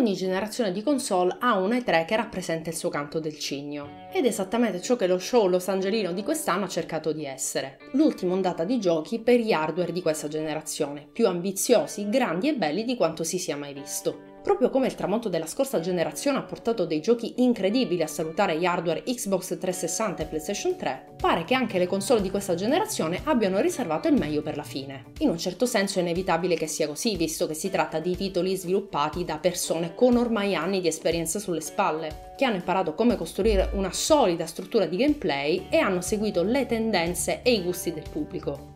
ogni generazione di console ha una E3 che rappresenta il suo canto del cigno. Ed è esattamente ciò che lo show Los Angelino di quest'anno ha cercato di essere. L'ultima ondata di giochi per gli hardware di questa generazione, più ambiziosi, grandi e belli di quanto si sia mai visto. Proprio come il tramonto della scorsa generazione ha portato dei giochi incredibili a salutare gli hardware Xbox 360 e PlayStation 3, pare che anche le console di questa generazione abbiano riservato il meglio per la fine. In un certo senso è inevitabile che sia così, visto che si tratta di titoli sviluppati da persone con ormai anni di esperienza sulle spalle, che hanno imparato come costruire una solida struttura di gameplay e hanno seguito le tendenze e i gusti del pubblico.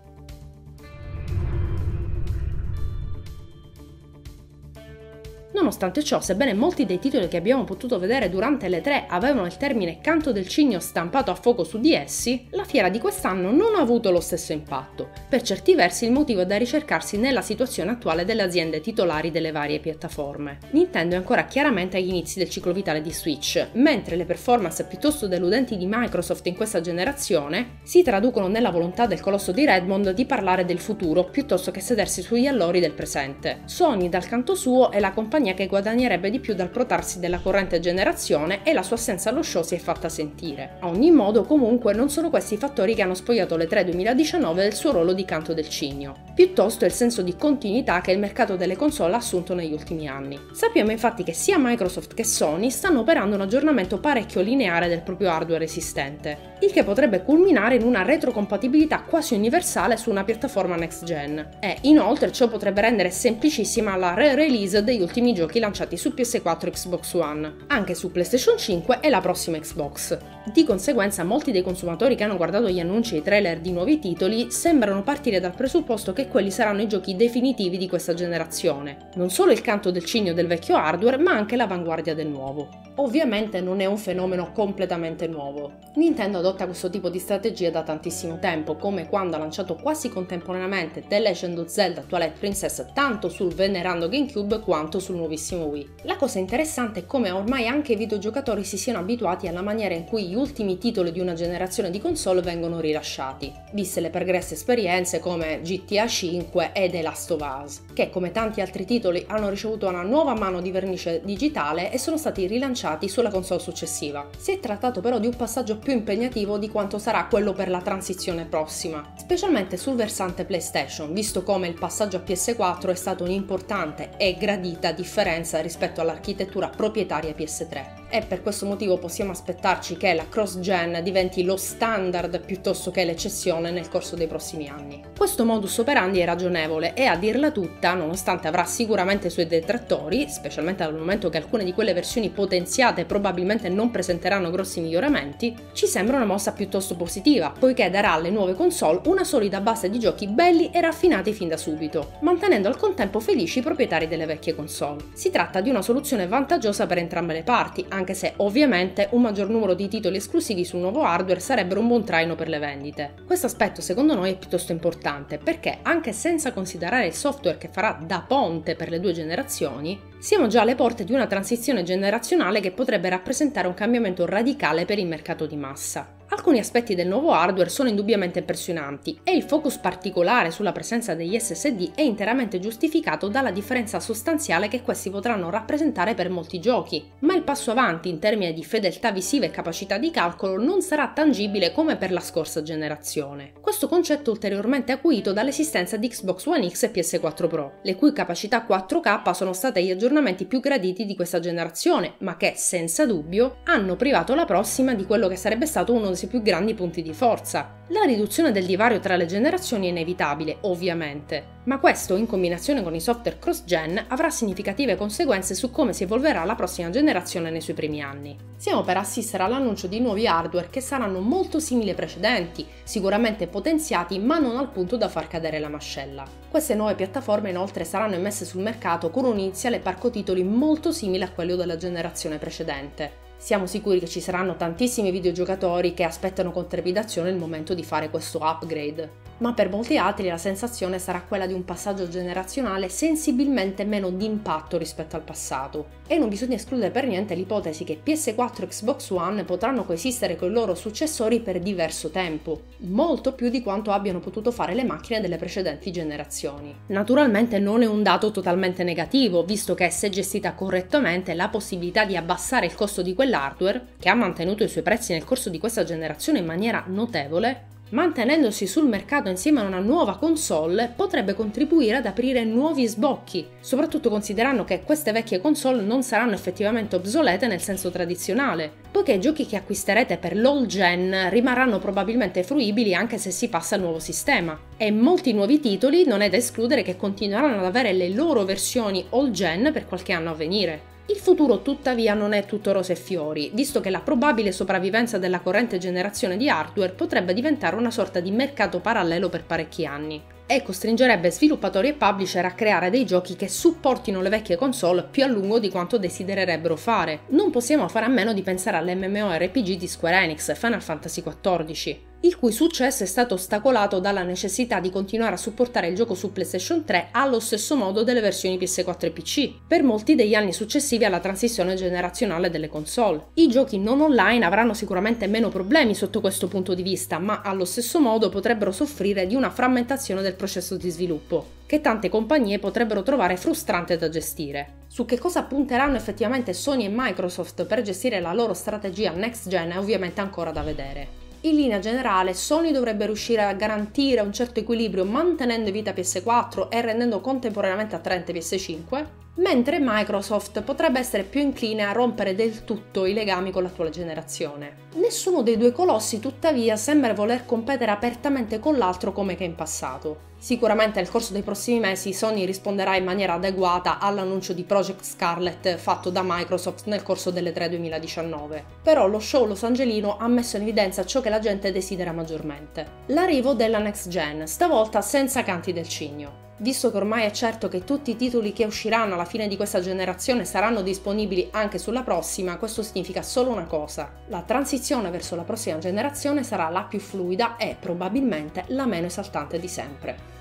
Nonostante ciò, sebbene molti dei titoli che abbiamo potuto vedere durante le tre avevano il termine canto del cigno stampato a fuoco su di essi, la fiera di quest'anno non ha avuto lo stesso impatto. Per certi versi il motivo è da ricercarsi nella situazione attuale delle aziende titolari delle varie piattaforme. Nintendo è ancora chiaramente agli inizi del ciclo vitale di Switch, mentre le performance piuttosto deludenti di Microsoft in questa generazione si traducono nella volontà del colosso di Redmond di parlare del futuro piuttosto che sedersi sugli allori del presente. Sony dal canto suo è la compagnia che guadagnerebbe di più dal protarsi della corrente generazione e la sua assenza allo show si è fatta sentire. A ogni modo, comunque, non sono questi i fattori che hanno spogliato le 3 2019 del suo ruolo di canto del cigno, piuttosto il senso di continuità che il mercato delle console ha assunto negli ultimi anni. Sappiamo infatti che sia Microsoft che Sony stanno operando un aggiornamento parecchio lineare del proprio hardware esistente, il che potrebbe culminare in una retrocompatibilità quasi universale su una piattaforma next gen. E inoltre ciò potrebbe rendere semplicissima la re-release degli ultimi giochi lanciati su PS4 e Xbox One, anche su PlayStation 5 e la prossima Xbox. Di conseguenza molti dei consumatori che hanno guardato gli annunci e i trailer di nuovi titoli sembrano partire dal presupposto che quelli saranno i giochi definitivi di questa generazione, non solo il canto del cigno del vecchio hardware ma anche l'avanguardia del nuovo. Ovviamente non è un fenomeno completamente nuovo. Nintendo adotta questo tipo di strategia da tantissimo tempo, come quando ha lanciato quasi contemporaneamente The Legend of Zelda Twilight Princess tanto sul venerando GameCube quanto sul nuovissimo Wii. La cosa interessante è come ormai anche i videogiocatori si siano abituati alla maniera in cui gli ultimi titoli di una generazione di console vengono rilasciati, viste le pregresse esperienze come GTA V e The Last of Us, che come tanti altri titoli hanno ricevuto una nuova mano di vernice digitale e sono stati rilanciati sulla console successiva. Si è trattato però di un passaggio più impegnativo di quanto sarà quello per la transizione prossima, specialmente sul versante PlayStation, visto come il passaggio a PS4 è stato un'importante e gradita differenza rispetto all'architettura proprietaria PS3 e per questo motivo possiamo aspettarci che la cross-gen diventi lo standard piuttosto che l'eccezione nel corso dei prossimi anni. Questo modus operandi è ragionevole e a dirla tutta, nonostante avrà sicuramente i suoi detrattori, specialmente dal momento che alcune di quelle versioni potenziate probabilmente non presenteranno grossi miglioramenti, ci sembra una mossa piuttosto positiva, poiché darà alle nuove console una solida base di giochi belli e raffinati fin da subito, mantenendo al contempo felici i proprietari delle vecchie console. Si tratta di una soluzione vantaggiosa per entrambe le parti, anche se ovviamente un maggior numero di titoli esclusivi sul nuovo hardware sarebbero un buon traino per le vendite. Questo aspetto secondo noi è piuttosto importante perché anche senza considerare il software che farà da ponte per le due generazioni, siamo già alle porte di una transizione generazionale che potrebbe rappresentare un cambiamento radicale per il mercato di massa. Alcuni aspetti del nuovo hardware sono indubbiamente impressionanti e il focus particolare sulla presenza degli SSD è interamente giustificato dalla differenza sostanziale che questi potranno rappresentare per molti giochi, ma il passo avanti in termini di fedeltà visiva e capacità di calcolo non sarà tangibile come per la scorsa generazione. Questo concetto è ulteriormente acuito dall'esistenza di Xbox One X e PS4 Pro, le cui capacità 4K sono state gli aggiornamenti più graditi di questa generazione, ma che, senza dubbio, hanno privato la prossima di quello che sarebbe stato uno dei più grandi punti di forza. La riduzione del divario tra le generazioni è inevitabile, ovviamente, ma questo, in combinazione con i software cross-gen, avrà significative conseguenze su come si evolverà la prossima generazione nei suoi primi anni. Siamo per assistere all'annuncio di nuovi hardware che saranno molto simili ai precedenti, sicuramente potenziati ma non al punto da far cadere la mascella. Queste nuove piattaforme inoltre saranno immesse sul mercato con un iniziale parco titoli molto simile a quello della generazione precedente, siamo sicuri che ci saranno tantissimi videogiocatori che aspettano con trepidazione il momento di fare questo upgrade. Ma per molti altri la sensazione sarà quella di un passaggio generazionale sensibilmente meno d'impatto rispetto al passato. E non bisogna escludere per niente l'ipotesi che PS4 e Xbox One potranno coesistere con i loro successori per diverso tempo, molto più di quanto abbiano potuto fare le macchine delle precedenti generazioni. Naturalmente non è un dato totalmente negativo, visto che se gestita correttamente la possibilità di abbassare il costo di quell'hardware, che ha mantenuto i suoi prezzi nel corso di questa generazione in maniera notevole, mantenendosi sul mercato insieme a una nuova console, potrebbe contribuire ad aprire nuovi sbocchi, soprattutto considerando che queste vecchie console non saranno effettivamente obsolete nel senso tradizionale, poiché i giochi che acquisterete per l'old gen rimarranno probabilmente fruibili anche se si passa al nuovo sistema. E molti nuovi titoli non è da escludere che continueranno ad avere le loro versioni old gen per qualche anno a venire. Il futuro tuttavia non è tutto rose e fiori, visto che la probabile sopravvivenza della corrente generazione di hardware potrebbe diventare una sorta di mercato parallelo per parecchi anni e costringerebbe sviluppatori e publisher a creare dei giochi che supportino le vecchie console più a lungo di quanto desidererebbero fare. Non possiamo fare a meno di pensare all'MMORPG di Square Enix, Final Fantasy XIV il cui successo è stato ostacolato dalla necessità di continuare a supportare il gioco su PlayStation 3 allo stesso modo delle versioni PS4 e PC, per molti degli anni successivi alla transizione generazionale delle console. I giochi non online avranno sicuramente meno problemi sotto questo punto di vista, ma allo stesso modo potrebbero soffrire di una frammentazione del processo di sviluppo, che tante compagnie potrebbero trovare frustrante da gestire. Su che cosa punteranno effettivamente Sony e Microsoft per gestire la loro strategia next gen è ovviamente ancora da vedere. In linea generale, Sony dovrebbe riuscire a garantire un certo equilibrio mantenendo vita PS4 e rendendo contemporaneamente attraente PS5, mentre Microsoft potrebbe essere più incline a rompere del tutto i legami con l'attuale generazione. Nessuno dei due colossi tuttavia sembra voler competere apertamente con l'altro come che in passato. Sicuramente nel corso dei prossimi mesi Sony risponderà in maniera adeguata all'annuncio di Project Scarlet fatto da Microsoft nel corso delle 3 2019. Però lo show Los Angelino ha messo in evidenza ciò che la gente desidera maggiormente. L'arrivo della next gen, stavolta senza canti del cigno. Visto che ormai è certo che tutti i titoli che usciranno alla fine di questa generazione saranno disponibili anche sulla prossima, questo significa solo una cosa. La transizione verso la prossima generazione sarà la più fluida e probabilmente la meno esaltante di sempre.